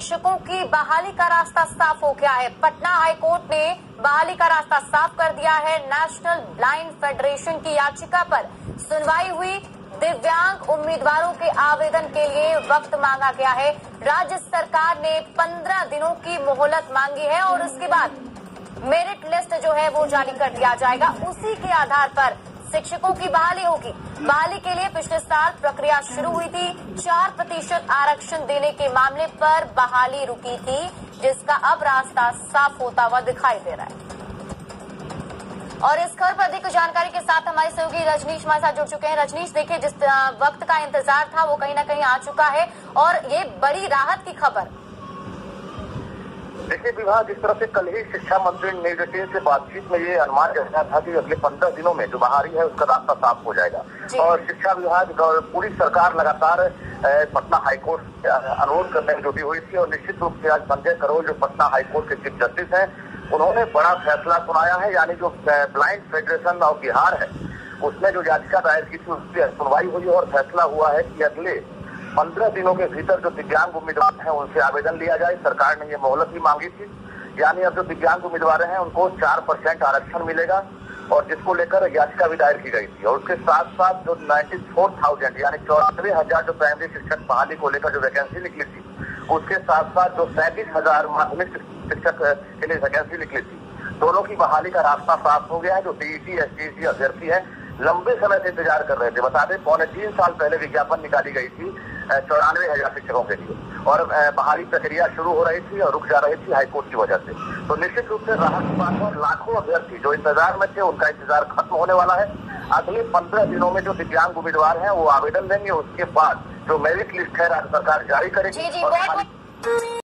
शिक्षकों की बहाली का रास्ता साफ़ हो गया है। पटना हाईकोर्ट ने बहाली का रास्ता साफ़ कर दिया है। नेशनल ब्लाइंड फेडरेशन की याचिका पर सुनवाई हुई। दिव्यांग उम्मीदवारों के आवेदन के लिए वक्त मांगा गया है। राज्य सरकार ने 15 दिनों की मोहलत मांगी है और उसके बाद मेरिट लिस्ट जो है वो जारी कर दिया जाएगा। उसी के आधार पर शिक्षकों की बहाली होगी। बहाली के लिए पिछले साल प्रक्रिया शुरू हुई थी। चार प्रतिशत आरक्षण देने के मामले पर बहाली रुकी थी, जिसका अब रास्ता साफ़ होता हुआ दिखाई दे रहा है। और इस खबर पर अधिक जानकारी के साथ हमारे सहयोगी रजनीश हमारे साथ जुड़ चुके हैं। रजनीश, देखिए, जिस वक्त का इंतज़ार था, वो कहीं ना कहीं आ चुका है। और ये बड़ी राहत की खबर। देखिए विभाग जिस तरह से कल ही शिक्षा मंत्री नीरज से बातचीत में ये अनुमान जताया था कि अगले पंद्रह दिनों में जो बहारी है उसका रास्ता साफ़ हो जाएगा। और शिक्षा विभाग और पूरी सरकार लगातार पटना हाईकोर्ट अनुरोध करने में जुटी हुई थी और निश्चित रूप से आज संजय करोल जो पटना हाईकोर्ट के चीफ जस्टिस हैं उन्होंने बड़ा फैसला सुनाया है यानी जो ब्लाइंड फेडरेशन ऑफ़ बिहार है उसने जो याचिका दायर की थी उसकी सुनवाई हुई और फैसला हुआ है कि अगले पंद्रह दिनों के भीतर जो दिव्यांग उम्मीदवार हैं, उनसे आवेदन लिया जाए। सरकार ने ये मोहलत भी मांगी थी। यानी अब जो दिव्यांग उम्मीदवार हैं, उनको चार परसेंट आरक्षण मिलेगा और जिसको लेकर याचिका भी दायर की गई थी। और उसके साथ साथ जो नाइन्टी फोर थाउज़ेंड यानी चौरानवे हज़ार जो प्राइमरी शिक्षक बहाली को लेकर जो वैकेंसी निकली थी, उसके साथ साथ जो सैंतीस हज़ार माध्यमिक शिक्षक के लिए वैकेंसी निकली थी, दोनों की बहाली का रास्ता साफ़ हो गया है। जो टीईटी एस अभ्यर्थी है लंबे समय से इंतज़ार कर रहे थे। बता दें पौने तीन साल पहले विज्ञापन निकाली गई थी चौरानवे हज़ार शिक्षकों के लिए। और बहाली प्रक्रिया शुरू हो रही थी और रुक जा रही थी हाईकोर्ट की वजह से। तो निश्चित रूप से राहत की बात और लाखों अभ्यर्थी जो इंतज़ार में थे उनका इंतज़ार खत्म होने वाला है। अगले पंद्रह दिनों में जो दिव्यांग उम्मीदवार हैं वो आवेदन देंगे। उसके बाद जो मेरिट लिस्ट है राज्य सरकार जारी करेगी।